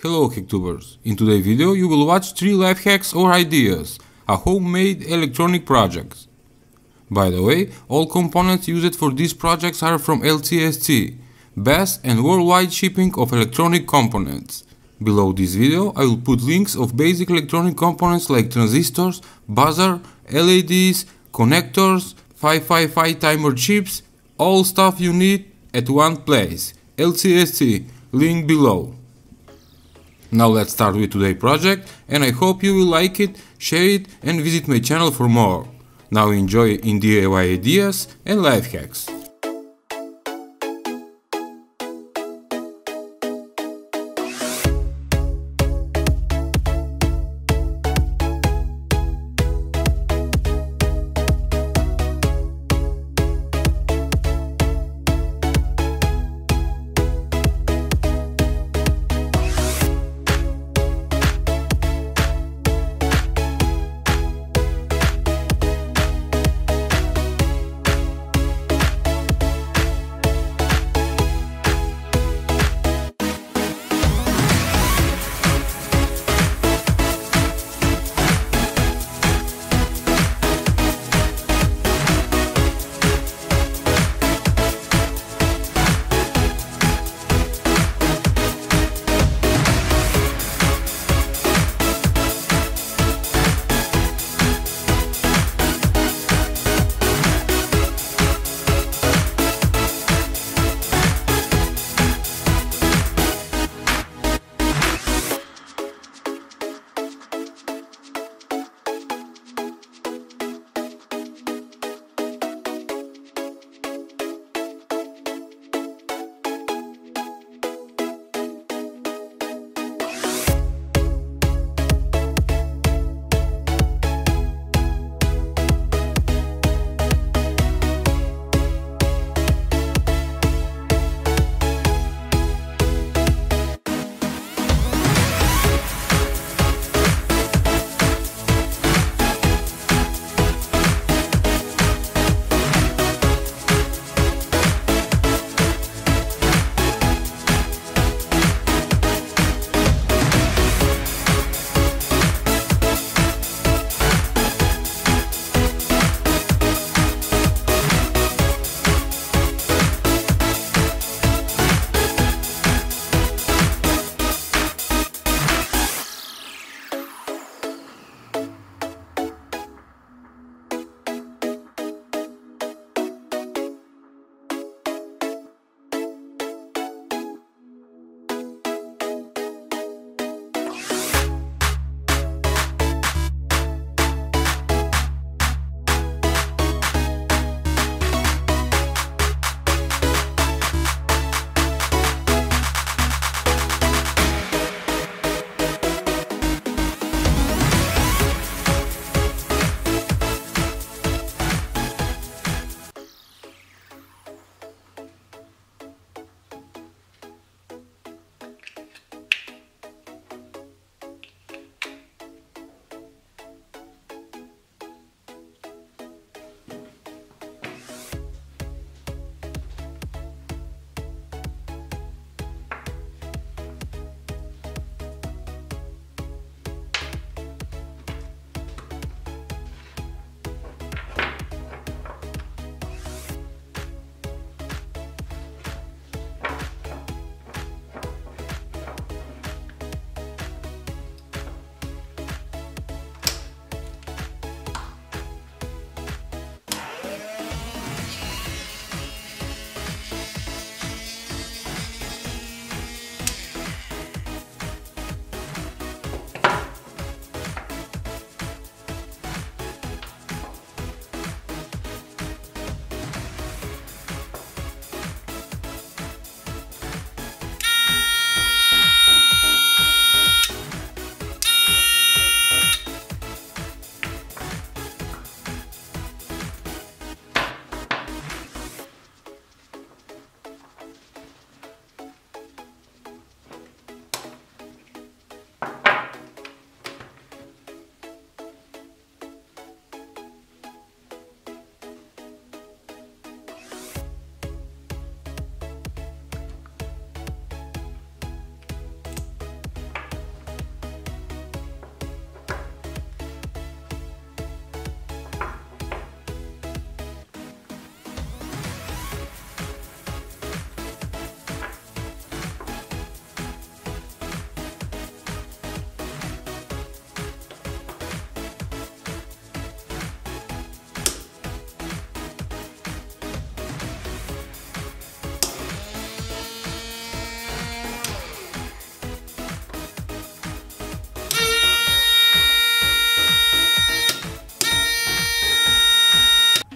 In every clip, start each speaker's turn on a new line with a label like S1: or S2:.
S1: Hello Hacktubers! In today's video you will watch 3 life hacks or ideas, a homemade electronic projects. By the way, all components used for these projects are from LCSC, best and worldwide shipping of electronic components. Below this video I will put links of basic electronic components like transistors, buzzer, LEDs, connectors, 555 timer chips, all stuff you need at one place. LCSC, link below. Now let's start with today's project and I hope you will like it, share it and visit my channel for more. Now enjoy in DIY ideas and life hacks.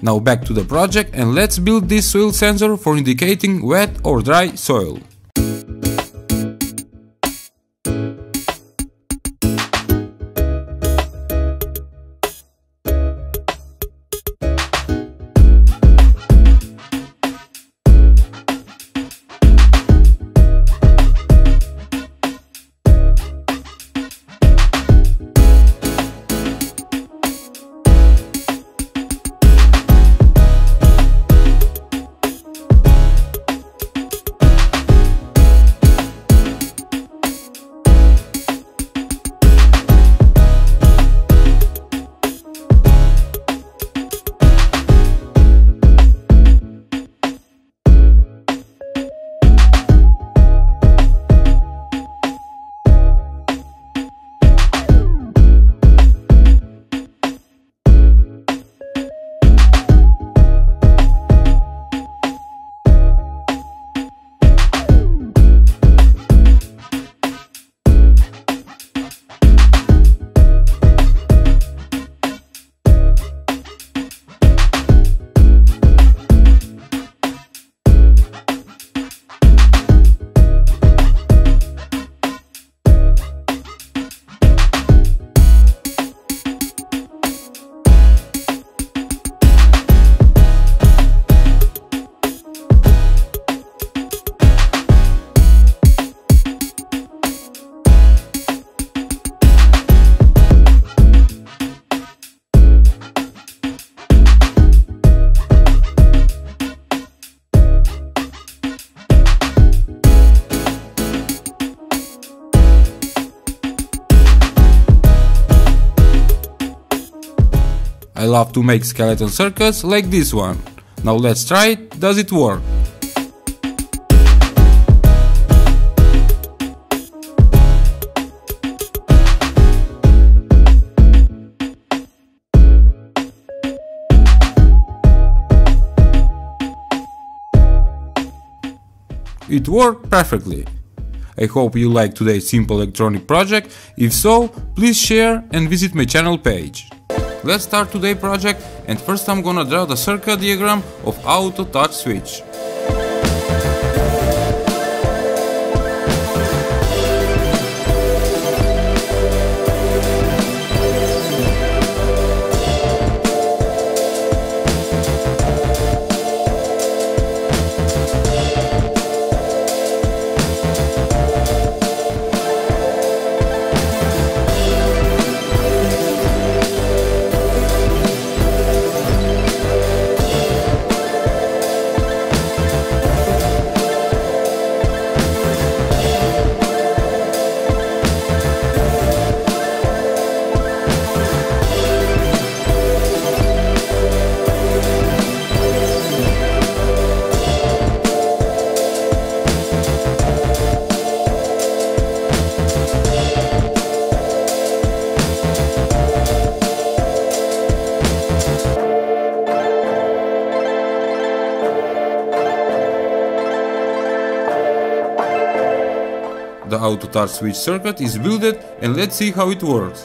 S1: Now back to the project and let's build this soil sensor for indicating wet or dry soil. To make skeleton circuits like this one. Now let's try it, does it work? It worked perfectly. I hope you liked today's simple electronic project, if so, please share and visit my channel page. Let's start today project and first I'm gonna draw the circuit diagram of auto touch switch. The auto touch switch circuit is built and let's see how it works.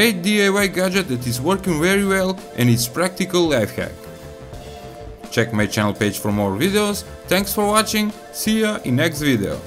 S1: Great DIY gadget that is working very well and it's practical life hack. Check my channel page for more videos, thanks for watching, see ya in next video.